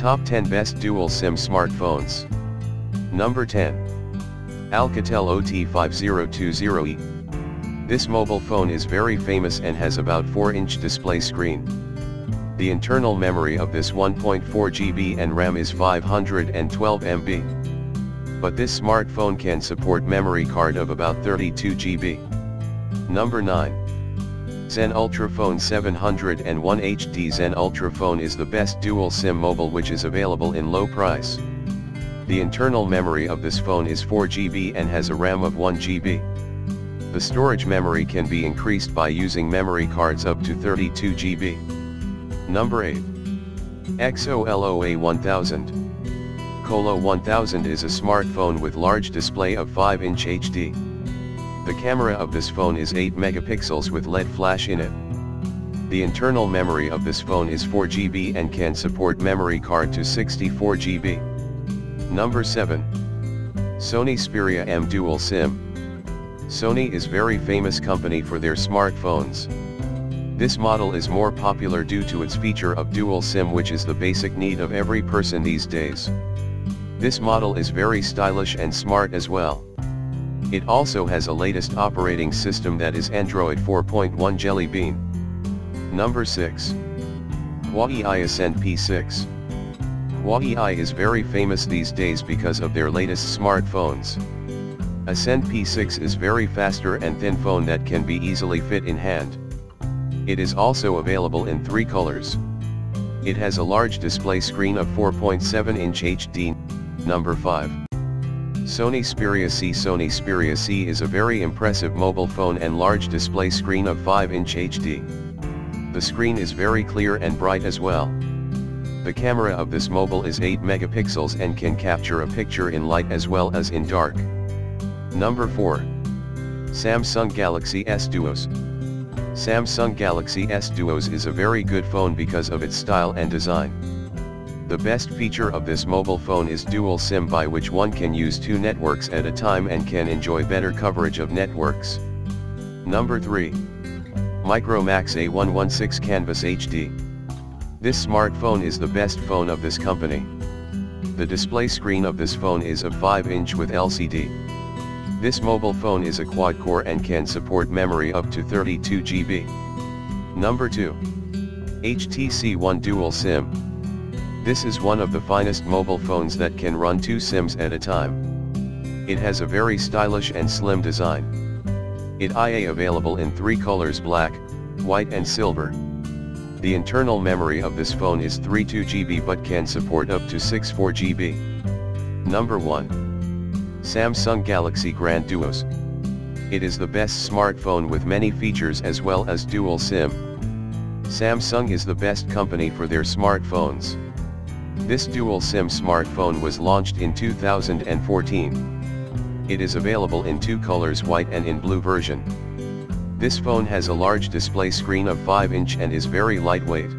Top 10 Best Dual SIM Smartphones. Number 10. Alcatel OT5020E. This mobile phone is very famous and has about 4-inch display screen. The internal memory of this 1.4 GB and RAM is 512 MB. But this smartphone can support memory card of about 32 GB. Number 9. Zen Ultrafone 701 HD Zen Ultrafone is the best dual SIM mobile which is available in low price. The internal memory of this phone is 4 GB and has a RAM of 1 GB. The storage memory can be increased by using memory cards up to 32 GB. Number 8. Xolo A 1000. Xolo 1000 is a smartphone with large display of 5-inch HD. The camera of this phone is 8 megapixels with LED flash in it. The internal memory of this phone is 4 GB and can support memory card to 64 GB. Number 7. Sony Xperia M Dual SIM. Sony is very famous company for their smartphones. This model is more popular due to its feature of dual SIM which is the basic need of every person these days. This model is very stylish and smart as well. It also has a latest operating system that is Android 4.1 Jelly Bean. Number 6. Huawei Ascend P6. Huawei is very famous these days because of their latest smartphones. Ascend P6 is very faster and thin phone that can be easily fit in hand. It is also available in three colors. It has a large display screen of 4.7 inch HD. Number 5. Sony Xperia C Sony Xperia C is a very impressive mobile phone and large display screen of 5-inch HD. The screen is very clear and bright as well. The camera of this mobile is 8 megapixels and can capture a picture in light as well as in dark. Number 4. Samsung Galaxy S Duos. Samsung Galaxy S Duos is a very good phone because of its style and design. The best feature of this mobile phone is dual SIM by which one can use two networks at a time and can enjoy better coverage of networks. Number 3. Micromax A116 Canvas HD. This smartphone is the best phone of this company. The display screen of this phone is of 5-inch with LCD. This mobile phone is a quad-core and can support memory up to 32 GB. Number 2. HTC One Dual SIM. This is one of the finest mobile phones that can run two SIMs at a time. It has a very stylish and slim design. It IA available in three colors black, white and silver. The internal memory of this phone is 32 GB but can support up to 64 GB. Number 1. Samsung Galaxy Grand Duos. It is the best smartphone with many features as well as dual SIM. Samsung is the best company for their smartphones. This dual SIM smartphone was launched in 2014. It is available in two colors white and in blue version. This phone has a large display screen of 5 inch and is very lightweight.